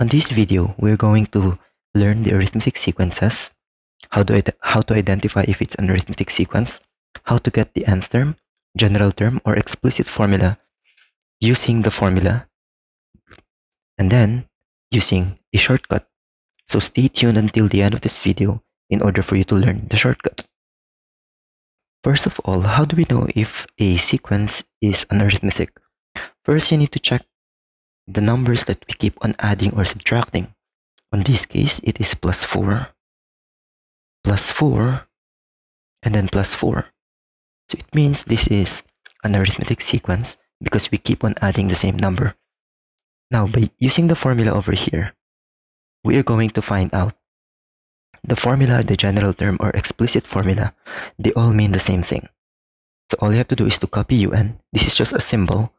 On this video, we're going to learn the arithmetic sequences, how to, how to identify if it's an arithmetic sequence, how to get the nth term, general term, or explicit formula using the formula, and then using a shortcut. So stay tuned until the end of this video in order for you to learn the shortcut. First of all, how do we know if a sequence is an arithmetic? First, you need to check the numbers that we keep on adding or subtracting. On this case, it is plus 4, plus 4, and then plus 4. So it means this is an arithmetic sequence because we keep on adding the same number. Now, by using the formula over here, we are going to find out the formula, the general term, or explicit formula, they all mean the same thing. So all you have to do is to copy un. This is just a symbol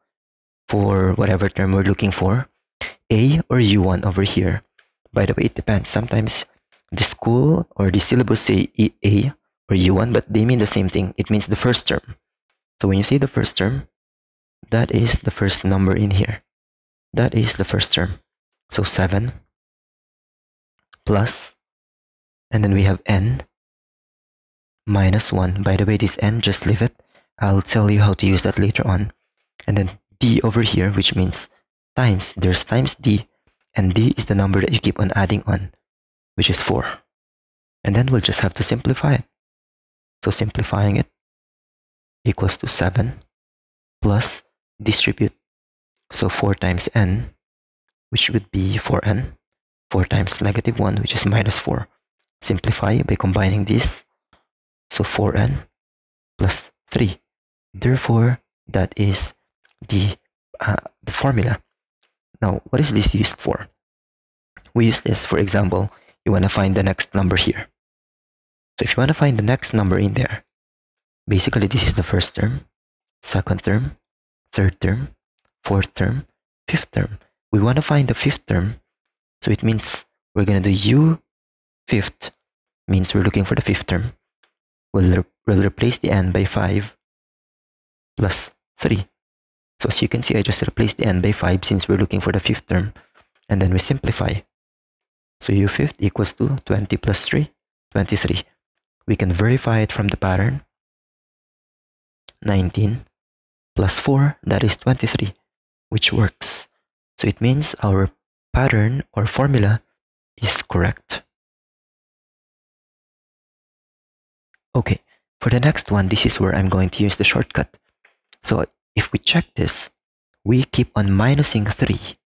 for whatever term we're looking for. A or U1 over here. By the way, it depends. Sometimes the school or the syllabus say A or U1, but they mean the same thing. It means the first term. So when you say the first term, that is the first number in here. That is the first term. So 7 plus, and then we have n minus 1. By the way, this n, just leave it. I'll tell you how to use that later on. And then d over here, which means times. There's times d, and d is the number that you keep on adding on, which is 4. And then we'll just have to simplify it. So simplifying it equals to 7 plus distribute. So 4 times n, which would be 4n, 4 times negative 1, which is minus 4. Simplify by combining this. So 4n plus 3. Therefore, that is the, uh, the formula. Now, what is this used for? We use this, for example, you want to find the next number here. So if you want to find the next number in there, basically this is the first term, second term, third term, fourth term, fifth term. We want to find the fifth term. So it means we're going to do u fifth, means we're looking for the fifth term. We'll, re we'll replace the n by 5 plus 3. So as you can see, I just replaced the n by 5 since we're looking for the fifth term. And then we simplify. So u fifth equals to 20 plus 3, 23. We can verify it from the pattern. 19 plus 4, that is 23, which works. So it means our pattern or formula is correct. Okay, for the next one, this is where I'm going to use the shortcut. So if we check this, we keep on minusing 3.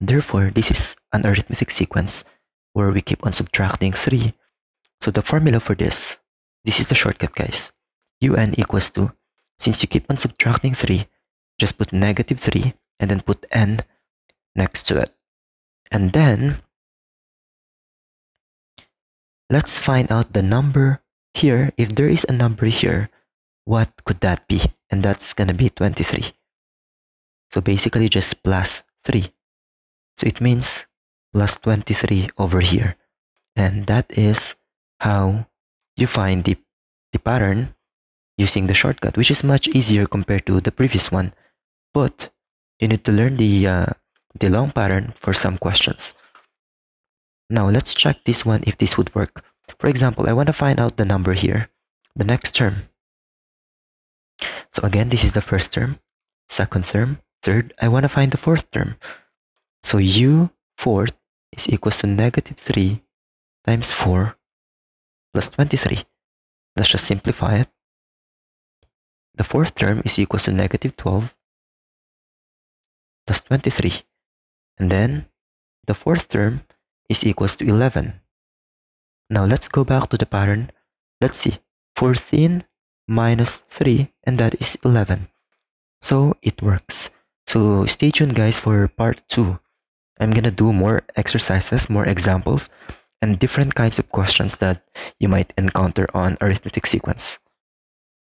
Therefore, this is an arithmetic sequence where we keep on subtracting 3. So the formula for this, this is the shortcut guys. un equals to, since you keep on subtracting 3, just put negative 3 and then put n next to it. And then, let's find out the number here. If there is a number here, what could that be? And that's gonna be 23. So basically just plus 3. So it means plus 23 over here. And that is how you find the, the pattern using the shortcut, which is much easier compared to the previous one. But you need to learn the, uh, the long pattern for some questions. Now let's check this one if this would work. For example, I want to find out the number here, the next term. So again, this is the first term, second term, third. I want to find the fourth term. So u fourth is equals to negative 3 times 4 plus 23. Let's just simplify it. The fourth term is equals to negative 12 plus 23. And then the fourth term is equals to 11. Now let's go back to the pattern. Let's see. 14 minus 3 and that is 11. So it works. So stay tuned guys for part 2. I'm gonna do more exercises, more examples, and different kinds of questions that you might encounter on arithmetic sequence.